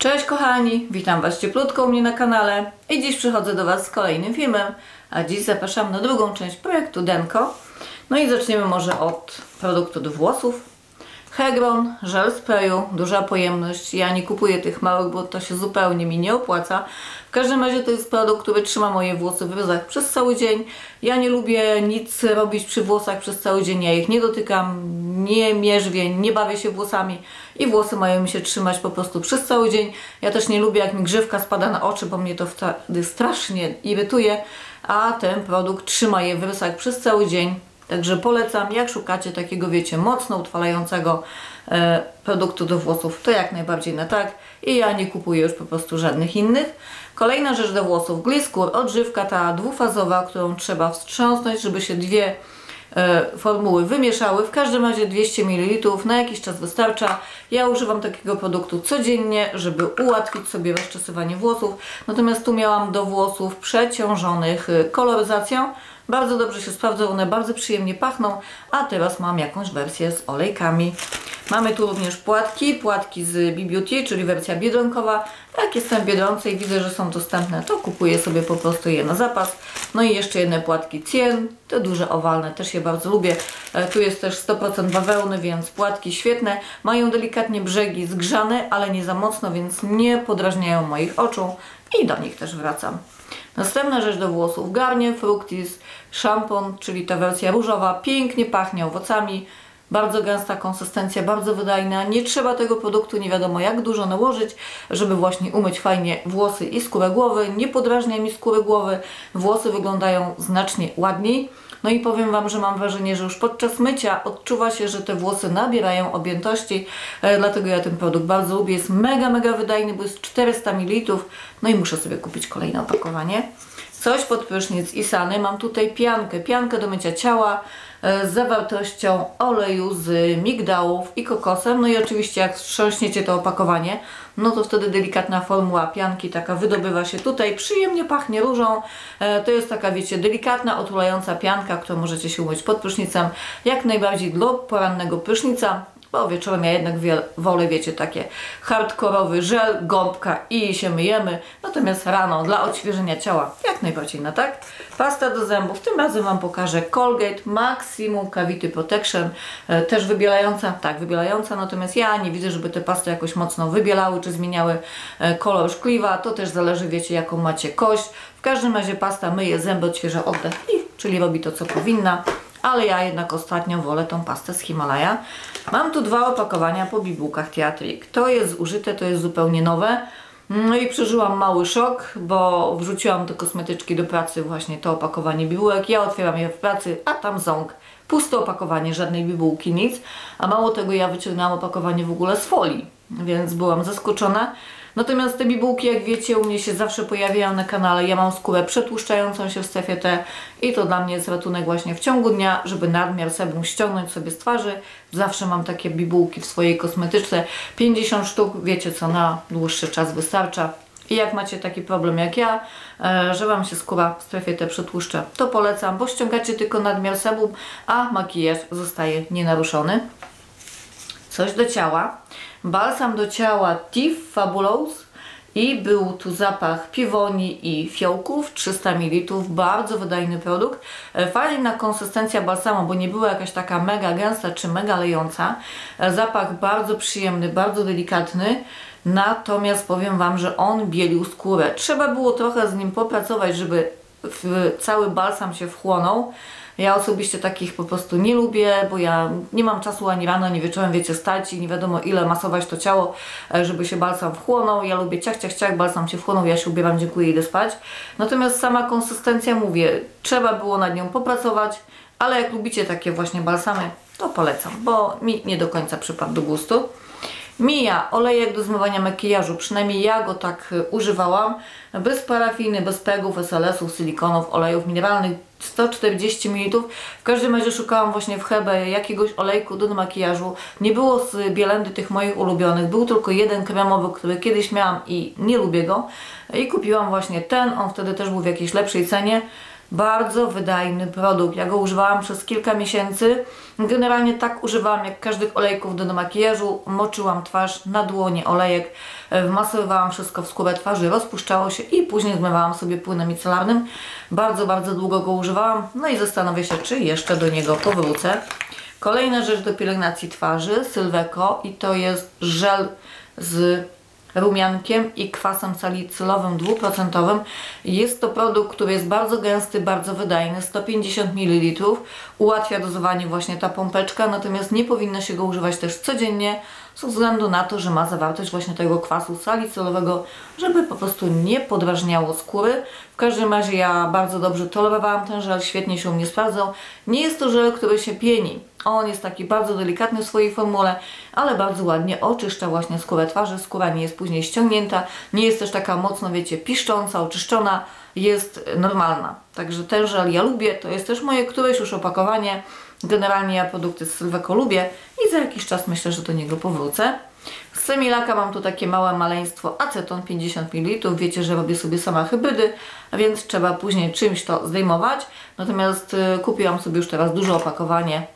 Cześć kochani, witam Was cieplutko u mnie na kanale i dziś przychodzę do Was z kolejnym filmem, a dziś zapraszam na drugą część projektu Denko. No i zaczniemy może od produktu do włosów. Hegron, żel sprayu, duża pojemność. Ja nie kupuję tych małych, bo to się zupełnie mi nie opłaca. W każdym razie to jest produkt, który trzyma moje włosy w ryzach przez cały dzień. Ja nie lubię nic robić przy włosach przez cały dzień. Ja ich nie dotykam, nie mierzwię, nie bawię się włosami i włosy mają mi się trzymać po prostu przez cały dzień. Ja też nie lubię jak mi grzywka spada na oczy, bo mnie to wtedy strasznie irytuje, a ten produkt trzyma je w rysach przez cały dzień. Także polecam, jak szukacie takiego, wiecie, mocno utrwalającego e, produktu do włosów, to jak najbardziej na tak. I ja nie kupuję już po prostu żadnych innych. Kolejna rzecz do włosów, Gliskur, odżywka ta dwufazowa, którą trzeba wstrząsnąć, żeby się dwie formuły wymieszały. W każdym razie 200 ml na jakiś czas wystarcza. Ja używam takiego produktu codziennie, żeby ułatwić sobie rozczesywanie włosów. Natomiast tu miałam do włosów przeciążonych e, koloryzacją. Bardzo dobrze się sprawdza, one bardzo przyjemnie pachną, a teraz mam jakąś wersję z olejkami. Mamy tu również płatki, płatki z BBT, czyli wersja biedronkowa. Jak jestem w Biedronce i widzę, że są dostępne, to kupuję sobie po prostu je na zapas. No i jeszcze jedne płatki Cien, te duże owalne, też je bardzo lubię. E, tu jest też 100% bawełny, więc płatki świetne. Mają delikatnie brzegi zgrzane, ale nie za mocno, więc nie podrażniają moich oczu i do nich też wracam. Następna rzecz do włosów, Garnier Fructis szampon, czyli ta wersja różowa, pięknie pachnie owocami, bardzo gęsta konsystencja, bardzo wydajna. Nie trzeba tego produktu nie wiadomo jak dużo nałożyć, żeby właśnie umyć fajnie włosy i skórę głowy. Nie podrażnia mi skóry głowy, włosy wyglądają znacznie ładniej. No i powiem Wam, że mam wrażenie, że już podczas mycia odczuwa się, że te włosy nabierają objętości, e, dlatego ja ten produkt bardzo lubię. Jest mega, mega wydajny, bo jest 400 ml. No i muszę sobie kupić kolejne opakowanie. Coś pod prysznic Isany. Mam tutaj piankę, piankę do mycia ciała z zawartością oleju z migdałów i kokosem. No i oczywiście jak wstrząśniecie to opakowanie, no to wtedy delikatna formuła pianki taka wydobywa się tutaj. Przyjemnie pachnie różą. E, to jest taka, wiecie, delikatna, otulająca pianka, którą możecie się umyć pod prysznicem. Jak najbardziej do porannego prysznica bo wieczorem ja jednak wolę, wiecie, takie hardkorowy żel, gąbka i się myjemy. Natomiast rano dla odświeżenia ciała jak najbardziej na tak. Pasta do zębów, tym razem Wam pokażę Colgate Maximum Cavity Protection, e, też wybielająca, tak wybielająca, natomiast ja nie widzę, żeby te pasty jakoś mocno wybielały, czy zmieniały e, kolor szkliwa, to też zależy, wiecie, jaką macie kość. W każdym razie pasta myje zęby, odświeża oddech, i, czyli robi to, co powinna ale ja jednak ostatnio wolę tą pastę z Himalaja. Mam tu dwa opakowania po bibułkach Teatrik. To jest zużyte, to jest zupełnie nowe. No i przeżyłam mały szok, bo wrzuciłam do kosmetyczki do pracy właśnie to opakowanie bibułek. Ja otwieram je w pracy, a tam ząg. Puste opakowanie, żadnej bibułki, nic. A mało tego, ja wyciągnęłam opakowanie w ogóle z folii, więc byłam zaskoczona. Natomiast te bibułki, jak wiecie, u mnie się zawsze pojawiają na kanale. Ja mam skórę przetłuszczającą się w strefie T i to dla mnie jest ratunek właśnie w ciągu dnia, żeby nadmiar sebum ściągnąć sobie z twarzy. Zawsze mam takie bibułki w swojej kosmetyczce. 50 sztuk, wiecie co, na dłuższy czas wystarcza. I jak macie taki problem jak ja, e, że Wam się skóra w strefie T przetłuszcza, to polecam, bo ściągacie tylko nadmiar sebum, a makijaż zostaje nienaruszony. Coś do ciała. Balsam do ciała Tiff Fabulous i był tu zapach piwoni i fiołków, 300 ml, bardzo wydajny produkt. E, fajna konsystencja balsamu, bo nie była jakaś taka mega gęsta czy mega lejąca. E, zapach bardzo przyjemny, bardzo delikatny. Natomiast powiem Wam, że on bielił skórę. Trzeba było trochę z nim popracować, żeby cały balsam się wchłonął. Ja osobiście takich po prostu nie lubię, bo ja nie mam czasu ani rano, ani wieczorem, wiecie, stać i nie wiadomo ile masować to ciało, e, żeby się balsam wchłonął. Ja lubię ciach, ciach, ciach, balsam się wchłonął, ja się ubieram, dziękuję, idę spać. Natomiast sama konsystencja, mówię, trzeba było nad nią popracować, ale jak lubicie takie właśnie balsamy, to polecam, bo mi nie do końca przypadł do gustu. Mija olejek do zmywania makijażu, przynajmniej ja go tak e, używałam, bez parafiny, bez pegów, SLS-ów, silikonów, olejów mineralnych, 140 ml. W każdym razie szukałam właśnie w Hebe jakiegoś olejku do makijażu. Nie było z bielendy tych moich ulubionych, był tylko jeden kremowy, który kiedyś miałam i nie lubię go. I kupiłam właśnie ten, on wtedy też był w jakiejś lepszej cenie. Bardzo wydajny produkt. Ja go używałam przez kilka miesięcy. Generalnie tak używałam jak każdych olejków do makijażu. Moczyłam twarz na dłonie olejek, e, wmasowywałam wszystko w skórę twarzy, rozpuszczało się i później zmywałam sobie płynem micelarnym. Bardzo, bardzo długo go używałam. No i zastanowię się, czy jeszcze do niego powrócę. Kolejna rzecz do pielęgnacji twarzy, Sylweco i to jest żel z rumiankiem i kwasem salicylowym dwuprocentowym. Jest to produkt, który jest bardzo gęsty, bardzo wydajny, 150 ml. Ułatwia dozowanie właśnie ta pompeczka, natomiast nie powinno się go używać też codziennie, ze względu na to, że ma zawartość właśnie tego kwasu salicylowego, żeby po prostu nie podrażniało skóry. W każdym razie ja bardzo dobrze tolerowałam ten żel, świetnie się u mnie sprawdzał. Nie jest to żel, który się pieni. On jest taki bardzo delikatny w swojej formule, ale bardzo ładnie oczyszcza właśnie skórę twarzy. Skóra nie jest później ściągnięta, nie jest też taka mocno, wiecie, piszcząca, oczyszczona, jest normalna. Także ten żel ja lubię, to jest też moje któreś już opakowanie. Generalnie ja produkty z Sylweko lubię i za jakiś czas myślę, że do niego powrócę. Z Semilaka mam tu takie małe maleństwo aceton 50 ml. Wiecie, że robię sobie sama hybrydy, więc trzeba później czymś to zdejmować. Natomiast y, kupiłam sobie już teraz duże opakowanie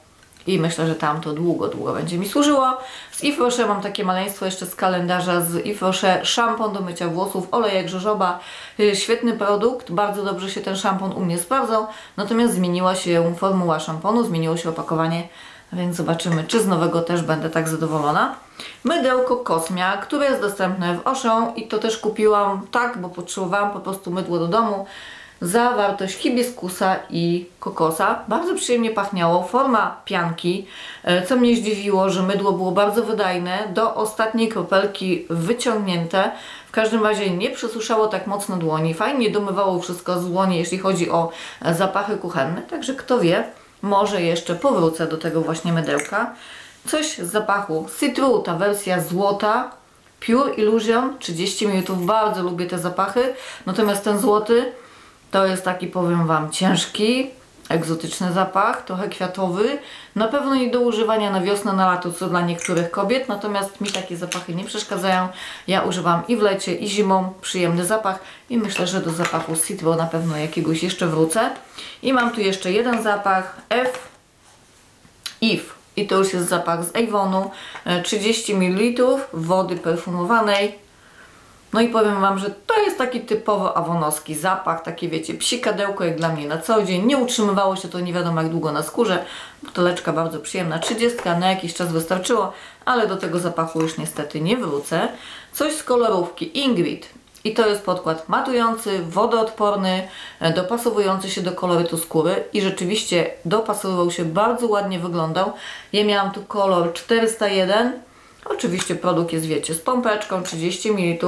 i myślę, że tam to długo, długo będzie mi służyło. Z Rocher mam takie maleństwo jeszcze z kalendarza z Rocher szampon do mycia włosów, olejek żożoba. Y, świetny produkt, bardzo dobrze się ten szampon u mnie sprawdzał, natomiast zmieniła się formuła szamponu, zmieniło się opakowanie, więc zobaczymy, czy z nowego też będę tak zadowolona. Mydełko Kosmia, które jest dostępne w Auchan i to też kupiłam tak, bo potrzebowałam po prostu mydło do domu zawartość hibiskusa i kokosa. Bardzo przyjemnie pachniało, forma pianki, e, co mnie zdziwiło, że mydło było bardzo wydajne, do ostatniej kropelki wyciągnięte. W każdym razie nie przesuszało tak mocno dłoni, fajnie domywało wszystko z dłoni, jeśli chodzi o e, zapachy kuchenne, także kto wie, może jeszcze powrócę do tego właśnie mydełka. Coś z zapachu. Citru, ta wersja złota, Pure Illusion, 30 minut, bardzo lubię te zapachy, natomiast ten złoty to jest taki, powiem Wam, ciężki, egzotyczny zapach, trochę kwiatowy. Na pewno nie do używania na wiosnę, na lato, co dla niektórych kobiet, natomiast mi takie zapachy nie przeszkadzają. Ja używam i w lecie, i zimą, przyjemny zapach i myślę, że do zapachu Citro na pewno jakiegoś jeszcze wrócę. I mam tu jeszcze jeden zapach, F, If. I to już jest zapach z Avonu, 30 ml wody perfumowanej no i powiem Wam, że to jest taki typowo awonowski zapach, takie wiecie, psikadełko jak dla mnie na co dzień. Nie utrzymywało się to nie wiadomo jak długo na skórze. Buteleczka bardzo przyjemna, 30, na jakiś czas wystarczyło, ale do tego zapachu już niestety nie wrócę. Coś z kolorówki Ingrid. I to jest podkład matujący, wodoodporny, e, dopasowujący się do kolorytu skóry i rzeczywiście dopasowywał się, bardzo ładnie wyglądał. Ja miałam tu kolor 401, Oczywiście produkt jest, wiecie, z pompeczką 30 ml.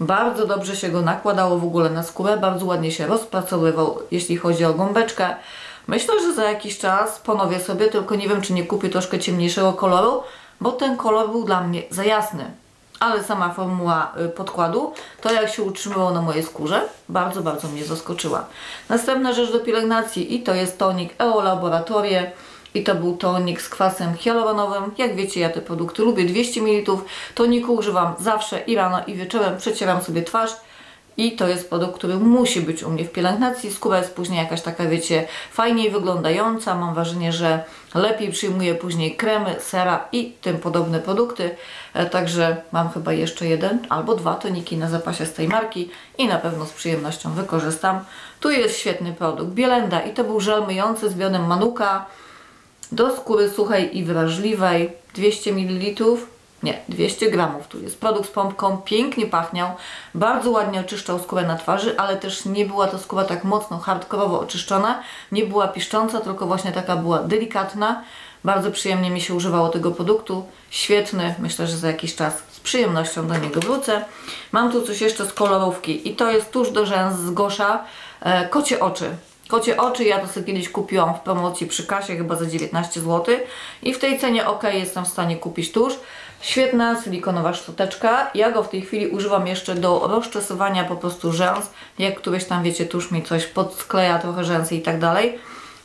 Bardzo dobrze się go nakładało w ogóle na skórę, bardzo ładnie się rozpracowywał, jeśli chodzi o gąbeczkę. Myślę, że za jakiś czas ponowię sobie, tylko nie wiem, czy nie kupię troszkę ciemniejszego koloru, bo ten kolor był dla mnie za jasny. Ale sama formuła y, podkładu, to jak się utrzymywało na mojej skórze, bardzo, bardzo mnie zaskoczyła. Następna rzecz do pielęgnacji i to jest tonik EO Laboratorie i to był tonik z kwasem hialuronowym. Jak wiecie, ja te produkty lubię, 200 ml. Toniku używam zawsze i rano i wieczorem, przecieram sobie twarz. I to jest produkt, który musi być u mnie w pielęgnacji. Skóra jest później jakaś taka, wiecie, fajniej wyglądająca. Mam wrażenie, że lepiej przyjmuję później kremy, sera i tym podobne produkty. E, także mam chyba jeszcze jeden albo dwa toniki na zapasie z tej marki i na pewno z przyjemnością wykorzystam. Tu jest świetny produkt Bielenda i to był żel myjący z bionem Manuka do skóry suchej i wrażliwej 200 ml, nie, 200 gramów tu jest. Produkt z pompką, pięknie pachniał, bardzo ładnie oczyszczał skórę na twarzy, ale też nie była to skóra tak mocno hardkorowo oczyszczona, nie była piszcząca, tylko właśnie taka była delikatna. Bardzo przyjemnie mi się używało tego produktu, świetny, myślę, że za jakiś czas z przyjemnością do niego wrócę. Mam tu coś jeszcze z kolorówki i to jest tuż do rzęs z Gosza, e, kocie oczy. Kocie oczy ja to sobie kiedyś kupiłam w promocji przy kasie chyba za 19 zł i w tej cenie ok, jestem w stanie kupić tuż. Świetna silikonowa szczoteczka. Ja go w tej chwili używam jeszcze do rozczesywania po prostu rzęs. Jak któryś tam wiecie, tuż mi coś podskleja trochę rzęsy i tak dalej.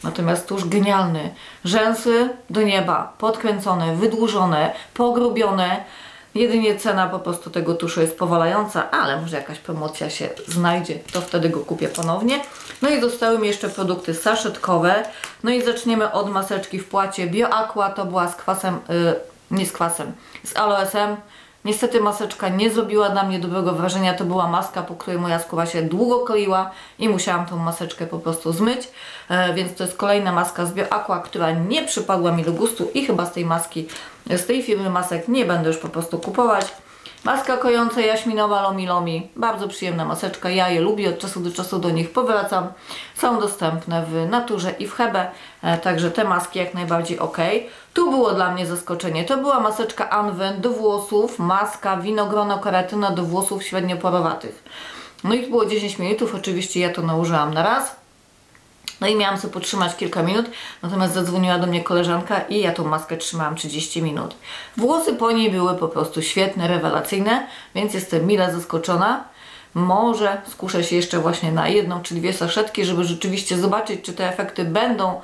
Natomiast tuż genialny. Rzęsy do nieba, podkręcone, wydłużone, pogrubione. Jedynie cena po prostu tego tuszu jest powalająca, ale może jakaś promocja się znajdzie, to wtedy go kupię ponownie. No i zostały mi jeszcze produkty saszetkowe. No i zaczniemy od maseczki w płacie BioAqua, to była z kwasem, yy, nie z kwasem, z aloesem. Niestety maseczka nie zrobiła na mnie dobrego wrażenia. To była maska, po której moja skóra się długo kleiła i musiałam tą maseczkę po prostu zmyć. E, więc to jest kolejna maska z BioAqua, która nie przypadła mi do gustu i chyba z tej maski, z tej firmy masek nie będę już po prostu kupować. Maska kojąca jaśminowa Lomi Lomi. Bardzo przyjemna maseczka. Ja je lubię. Od czasu do czasu do nich powracam. Są dostępne w Naturze i w Hebe. E, także te maski jak najbardziej ok. Tu było dla mnie zaskoczenie. To była maseczka Anwen do włosów. Maska winogrono karatyna do włosów średnioporowatych. No i było 10 minut. Oczywiście ja to nałożyłam na raz. No i miałam sobie potrzymać kilka minut, natomiast zadzwoniła do mnie koleżanka i ja tą maskę trzymałam 30 minut. Włosy po niej były po prostu świetne, rewelacyjne, więc jestem mile zaskoczona. Może skuszę się jeszcze właśnie na jedną czy dwie saszetki, żeby rzeczywiście zobaczyć, czy te efekty będą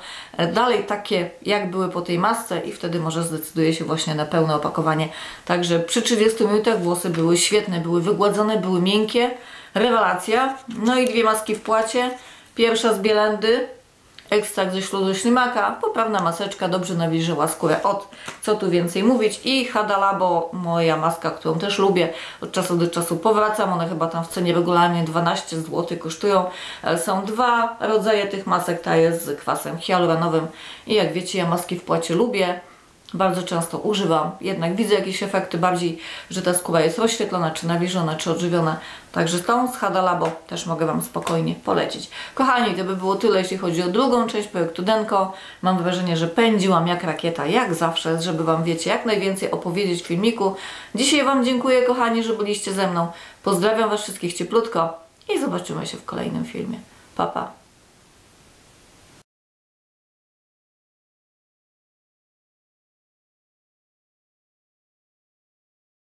dalej takie, jak były po tej masce i wtedy może zdecyduję się właśnie na pełne opakowanie. Także przy 30 minutach włosy były świetne, były wygładzone, były miękkie, rewelacja. No i dwie maski w płacie. Pierwsza z Bielendy, ekstrakt ze śluzu ślimaka, poprawna maseczka, dobrze nawilżyła skórę. Od, co tu więcej mówić? I Hadalabo, moja maska, którą też lubię, od czasu do czasu powracam, one chyba tam w cenie regularnie 12 zł kosztują, e, są dwa rodzaje tych masek, ta jest z kwasem hialuronowym. I jak wiecie ja maski w płacie lubię, bardzo często używam, jednak widzę jakieś efekty bardziej, że ta skóra jest rozświetlona, czy nawilżona, czy odżywiona. Także tą z Hada Labo też mogę Wam spokojnie polecić. Kochani, to by było tyle, jeśli chodzi o drugą część projektu Denko. Mam wrażenie, że pędziłam jak rakieta, jak zawsze, żeby Wam, wiecie, jak najwięcej opowiedzieć w filmiku. Dzisiaj Wam dziękuję, kochani, że byliście ze mną. Pozdrawiam Was wszystkich cieplutko i zobaczymy się w kolejnym filmie. Pa, pa.